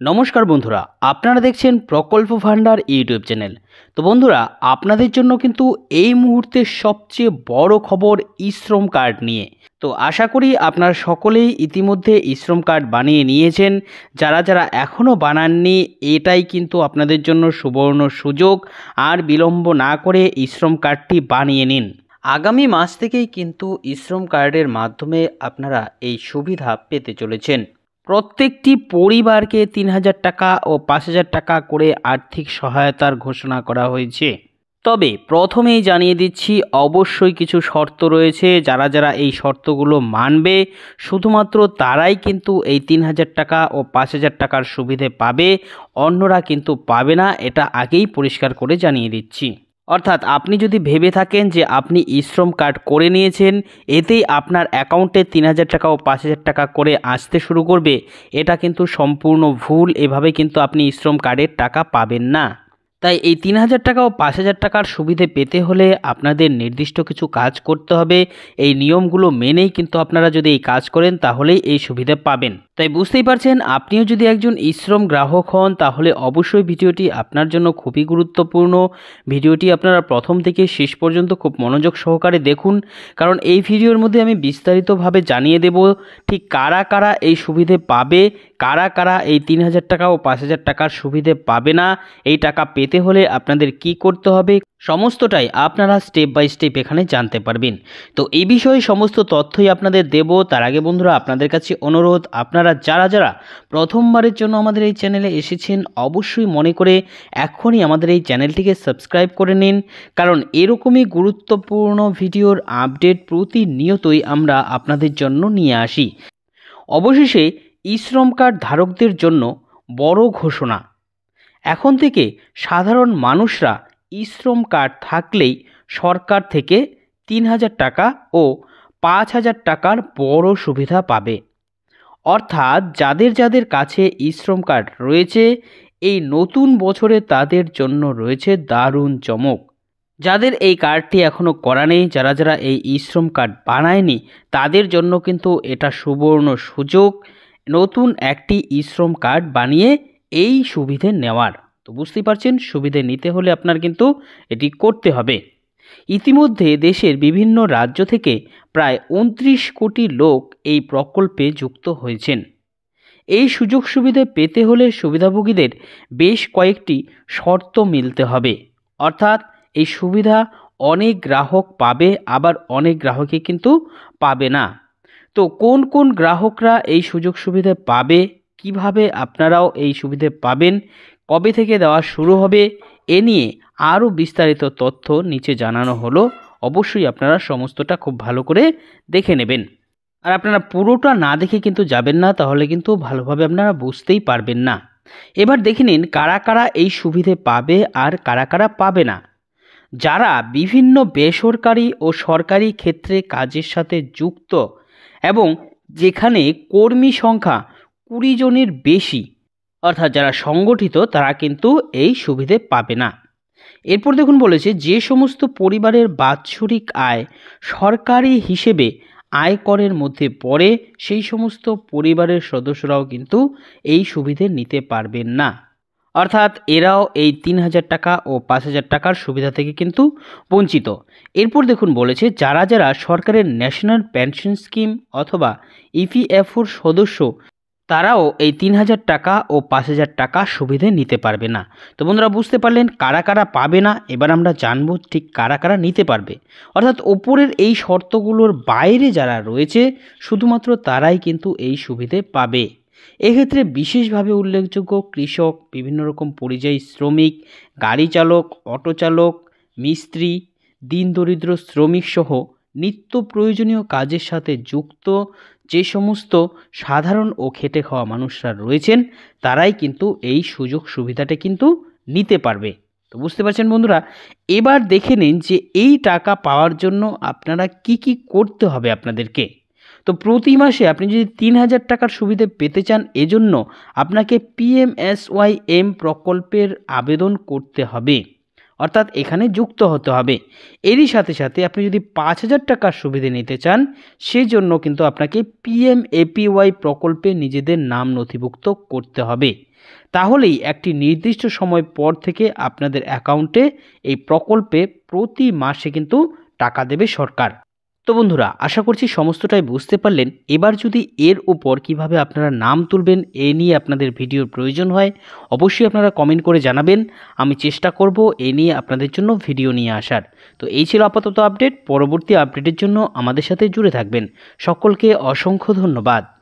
নমস্কার বন্ধুরা, আপনারা দেখছেন প্রকল্প ভান্ডার ইউটিউব চ্যানেল। তো বন্ধুরা, আপনাদের জন্য কিন্তু এই মুহূর্তে সবচেয়ে বড় খবর ইশ্রম কার্ড নিয়ে। তো আশা করি আপনারা সকলেই ইতিমধ্যে ইশ্রম কার্ড বানিয়ে নিয়েছেন। যারা যারা এখনও বানাননি, এটাই কিন্তু আপনাদের জন্য সুবর্ণ সুযোগ। আর বিলম্ব না করে ইশ্রম কার্ডটি বানিয়ে নিন। আগামী মাস থেকেই কিন্তু ইশ্রম কার্ডের মাধ্যমে আপনারা এই সুবিধা পেতে চলেছেন। প্রত্যেকটি পরিবারকে তিন হাজার টাকা ও পাঁচ হাজার টাকা করে আর্থিক সহায়তার ঘোষণা করা হয়েছে। তবে প্রথমেই জানিয়ে দিচ্ছি, অবশ্যই কিছু শর্ত রয়েছে। যারা যারা এই শর্তগুলো মানবে, শুধুমাত্র তারাই কিন্তু এই তিন হাজার টাকা ও পাঁচ হাজার টাকার সুবিধে পাবে। অন্যরা কিন্তু পাবে না, এটা আগেই পরিষ্কার করে জানিয়ে দিচ্ছি। অর্থাৎ আপনি যদি ভেবে থাকেন যে আপনি ইশ্রম কার্ড করে নিয়েছেন, এতেই আপনার অ্যাকাউন্টে তিন হাজার টাকা ও পাঁচ হাজার টাকা করে আসতে শুরু করবে। এটা কিন্তু সম্পূর্ণ ভুল, এভাবে কিন্তু আপনি ইশ্রম কার্ডের টাকা পাবেন না। তাই এই তিন হাজার টাকা ও পাঁচ হাজার টাকার সুবিধে পেতে হলে আপনাদের নির্দিষ্ট কিছু কাজ করতে হবে। এই নিয়মগুলো মেনেই কিন্তু আপনারা যদি এই কাজ করেন, তাহলেই এই সুবিধা পাবেন। তাই বুঝতেই পারছেন, আপনিও যদি একজন ইশ্রম গ্রাহক হন, তাহলে অবশ্যই ভিডিওটি আপনার জন্য খুবই গুরুত্বপূর্ণ। ভিডিওটি আপনারা প্রথম থেকে শেষ পর্যন্ত খুব মনোযোগ সহকারে দেখুন, কারণ এই ভিডিওর মধ্যে আমি বিস্তারিতভাবে জানিয়ে দেব ঠিক কারা কারা এই সুবিধে পাবে কারা কারা এই তিন হাজার টাকা ও পাঁচ হাজার টাকার সুবিধে পাবে না, এই টাকা পেতে হলে আপনাদের কি করতে হবে? সমস্তটাই আপনারা স্টেপ বাই স্টেপ এখানে জানতে পারবেন। তো এই বিষয়ে সমস্ত তথ্যই আপনাদের দেব। তার আগে বন্ধুরা, আপনাদের কাছে অনুরোধ, আপনারা যারা যারা প্রথমবারের জন্য আমাদের এই চ্যানেলে এসেছেন, অবশ্যই মনে করে এখনই আমাদের এই চ্যানেলটিকে সাবস্ক্রাইব করে নিন। কারণ এরকমই গুরুত্বপূর্ণ ভিডিওর আপডেট প্রতিনিয়তই আমরা আপনাদের জন্য নিয়ে আসি। অবশেষে ই শ্রম কার্ড ধারকদের জন্য বড় ঘোষণা। এখন থেকে সাধারণ মানুষরা ই শ্রম কার্ড থাকলেই সরকার থেকে তিন হাজার টাকা ও পাঁচ হাজার টাকার বড় সুবিধা পাবে। অর্থাৎ যাদের যাদের কাছে ই শ্রম কার্ড রয়েছে, এই নতুন বছরে তাদের জন্য রয়েছে দারুণ চমক। যাদের এই কার্ডটি এখনও করা নেই, যারা যারা এই ই শ্রম কার্ড বানায়নি, তাদের জন্য কিন্তু এটা সুবর্ণ সুযোগ। নতুন একটি ই শ্রম কার্ড বানিয়ে এই সুবিধে নেওয়ার। তো বুঝতেই পারছেন, সুবিধে নিতে হলে আপনার কিন্তু এটি করতে হবে। ইতিমধ্যে দেশের বিভিন্ন রাজ্য থেকে প্রায় উনত্রিশ কোটি লোক এই প্রকল্পে যুক্ত হয়েছেন। এই সুযোগ সুবিধে পেতে হলে সুবিধাভোগীদের বেশ কয়েকটি শর্ত মিলতে হবে। অর্থাৎ এই সুবিধা অনেক গ্রাহক পাবে, আবার অনেক গ্রাহকই কিন্তু পাবে না। তো কোন কোন গ্রাহকরা এই সুযোগ সুবিধে পাবে? কীভাবে আপনারাও এই সুবিধে পাবেন? কবে থেকে দেওয়া শুরু হবে? এ নিয়ে আরও বিস্তারিত তথ্য নিচে জানানো হলো। অবশ্যই আপনারা সমস্তটা খুব ভালো করে দেখে নেবেন। আর আপনারা পুরোটা না দেখে কিন্তু যাবেন না, তাহলে কিন্তু ভালোভাবে আপনারা বুঝতেই পারবেন না। এবার দেখে নিন কারা কারা এই সুবিধে পাবে আর কারা কারা পাবে না। যারা বিভিন্ন বেসরকারি ও সরকারি ক্ষেত্রে কাজের সাথে যুক্ত এবং যেখানে কর্মী সংখ্যা কুড়ি জনের বেশি, অর্থাৎ যারা সংগঠিত তারা কিন্তু এই সুবিধে পাবে না। এরপর দেখুন বলেছে, যে সমস্ত পরিবারের বাৎসরিক আয় সরকারি হিসেবে আয়করের মধ্যে পড়ে, সেই সমস্ত পরিবারের সদস্যরাও কিন্তু এই সুবিধে নিতে পারবেন না। অর্থাৎ এরাও এই তিন হাজার টাকা ও পাঁচ হাজার টাকার সুবিধা থেকে কিন্তু বঞ্চিত। এরপর দেখুন বলেছে, যারা যারা সরকারের ন্যাশনাল পেনশন স্কিম অথবা ইপিএফওর সদস্য, তারাও এই তিন হাজার টাকা ও পাঁচ হাজার টাকা সুবিধে নিতে পারবে না। তো বন্ধুরা, বুঝতে পারলেন কারা কারা পাবে না? এবার আমরা জানব ঠিক কারা কারা নিতে পারবে। অর্থাৎ ওপরের এই শর্তগুলোর বাইরে যারা রয়েছে, শুধুমাত্র তারাই কিন্তু এই সুবিধে পাবে। এক্ষেত্রে বিশেষভাবে উল্লেখযোগ্য কৃষক, বিভিন্ন রকম পরিযায়ী শ্রমিক, গাড়ি চালক, অটো চালক, মিস্ত্রি, দিন দরিদ্র শ্রমিক সহ নিত্য প্রয়োজনীয় কাজের সাথে যুক্ত যে সমস্ত সাধারণ ও খেটে খাওয়া মানুষরা রয়েছেন, তারাই কিন্তু এই সুযোগ সুবিধাটা কিন্তু নিতে পারবে। তো বুঝতে পারছেন বন্ধুরা, এবার দেখে নিন যে এই টাকা পাওয়ার জন্য আপনারা কি কি করতে হবে আপনাদেরকে। তো প্রতি মাসে আপনি যদি তিন হাজার টাকার সুবিধে পেতে চান, এজন্য আপনাকে পিএমএসওয়াই এম প্রকল্পের আবেদন করতে হবে। অর্থাৎ এখানে যুক্ত হতে হবে। এরই সাথে সাথে আপনি যদি পাঁচ হাজার টাকার সুবিধে নিতে চান সেই জন্য কিন্তু আপনাকে পিএম এপিওয়াই প্রকল্পে নিজেদের নাম নথিভুক্ত করতে হবে। তাহলেই একটি নির্দিষ্ট সময় পর থেকে আপনাদের অ্যাকাউন্টে এই প্রকল্পে প্রতি মাসে কিন্তু টাকা দেবে সরকার। তো বন্ধুরা, আশা করছি সমস্তটাই বুঝতে পারলেন। এবার যদি এর উপর কীভাবে আপনারা নাম তুলবেন, এ নিয়ে আপনাদের ভিডিওর প্রয়োজন হয়, অবশ্যই আপনারা কমেন্ট করে জানাবেন। আমি চেষ্টা করব এ নিয়ে আপনাদের জন্য ভিডিও নিয়ে আসার। তো এই ছিল আপাতত আপডেট। পরবর্তী আপডেটের জন্য আমাদের সাথে জুড়ে থাকবেন। সকলকে অসংখ্য ধন্যবাদ।